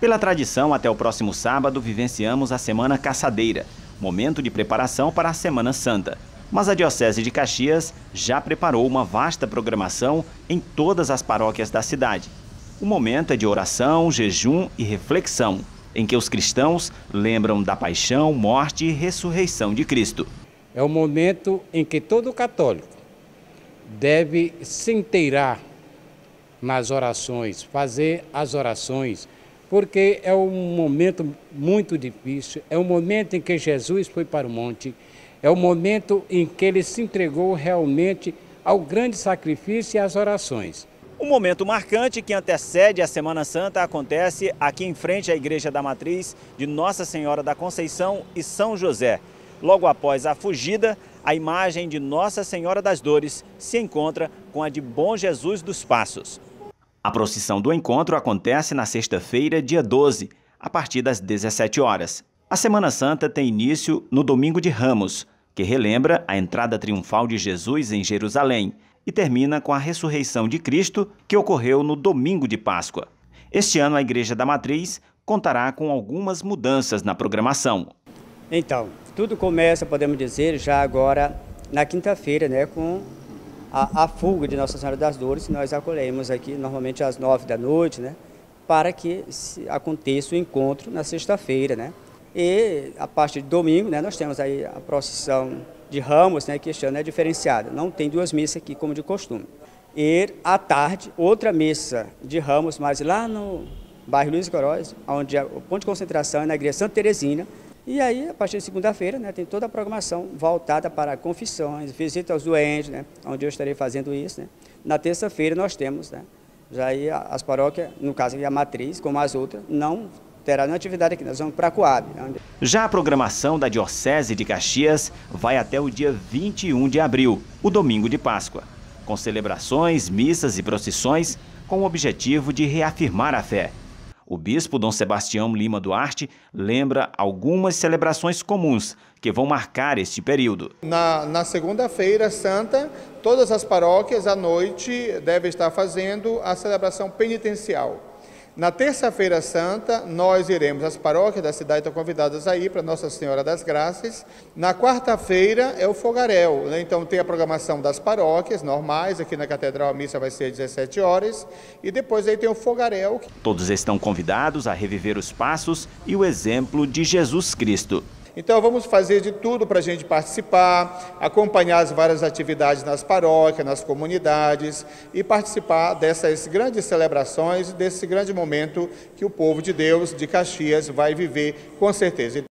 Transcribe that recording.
Pela tradição, até o próximo sábado vivenciamos a Semana Caçadeira, momento de preparação para a Semana Santa. Mas a Diocese de Caxias já preparou uma vasta programação em todas as paróquias da cidade. O momento é de oração, jejum e reflexão, em que os cristãos lembram da paixão, morte e ressurreição de Cristo. É o momento em que todo católico deve se inteirar nas orações, fazer as orações, porque é um momento muito difícil, é o momento em que Jesus foi para o monte, é o momento em que ele se entregou realmente ao grande sacrifício e às orações. Um momento marcante que antecede a Semana Santa acontece aqui em frente à Igreja da Matriz de Nossa Senhora da Conceição e São José. Logo após a fugida, a imagem de Nossa Senhora das Dores se encontra com a de Bom Jesus dos Passos. A procissão do encontro acontece na sexta-feira, dia 12, a partir das 17 horas. A Semana Santa tem início no Domingo de Ramos, que relembra a entrada triunfal de Jesus em Jerusalém, e termina com a ressurreição de Cristo, que ocorreu no domingo de Páscoa. Este ano, a Igreja da Matriz contará com algumas mudanças na programação. Então, tudo começa, podemos dizer, já agora na quinta-feira, né, com a, a, fuga de Nossa Senhora das Dores, nós acolhemos aqui normalmente às nove da noite, né, para que aconteça o encontro na sexta-feira, né. E a partir de domingo, né, nós temos aí a procissão de ramos, né, que este ano é diferenciada. Não tem duas missas aqui como de costume. E à tarde, outra missa de ramos, mas lá no bairro Luiz Coróis, onde é o ponto de concentração é na igreja Santa Teresina. E aí, a partir de segunda-feira, né, tem toda a programação voltada para confissões, visita aos doentes, né, onde eu estarei fazendo isso. Né. Na terça-feira nós temos, né, já aí as paróquias, no caso a matriz, como as outras, não terá na atividade aqui. Nós vamos para a Coab. Onde... Já a programação da Diocese de Caxias vai até o dia 21 de abril, o domingo de Páscoa, com celebrações, missas e procissões com o objetivo de reafirmar a fé. O bispo Dom Sebastião Lima Duarte lembra algumas celebrações comuns que vão marcar este período. Na, na segunda-feira santa, todas as paróquias à noite devem estar fazendo a celebração penitencial. Na terça-feira santa, nós iremos, as paróquias da cidade estão convidadas aí para Nossa Senhora das Graças. Na quarta-feira é o fogaréu, né? então tem a programação das paróquias normais, aqui na Catedral a missa vai ser às 17 horas, e depois aí tem o fogaréu. Todos estão convidados a reviver os passos e o exemplo de Jesus Cristo. Então vamos fazer de tudo para a gente participar, acompanhar as várias atividades nas paróquias, nas comunidades e participar dessas grandes celebrações, desse grande momento que o povo de Deus de Caxias vai viver com certeza.